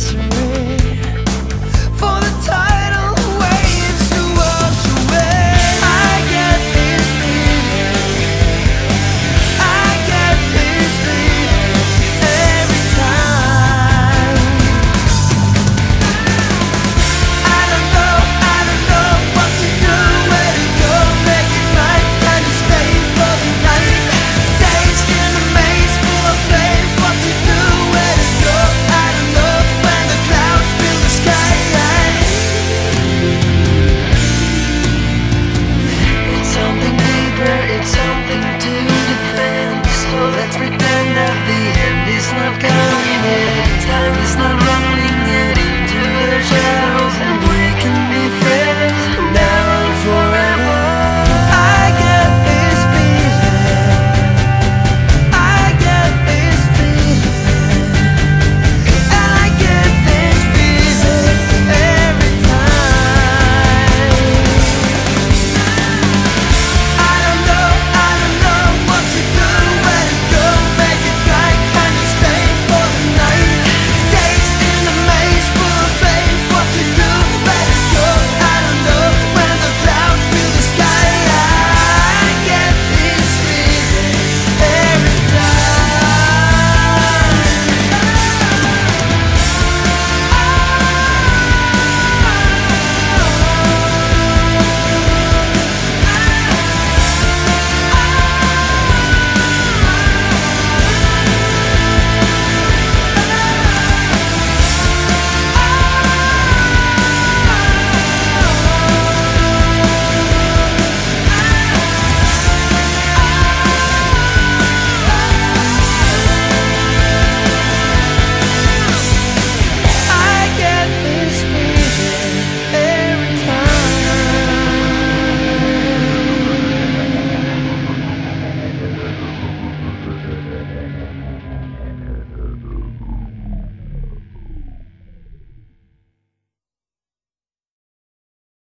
this.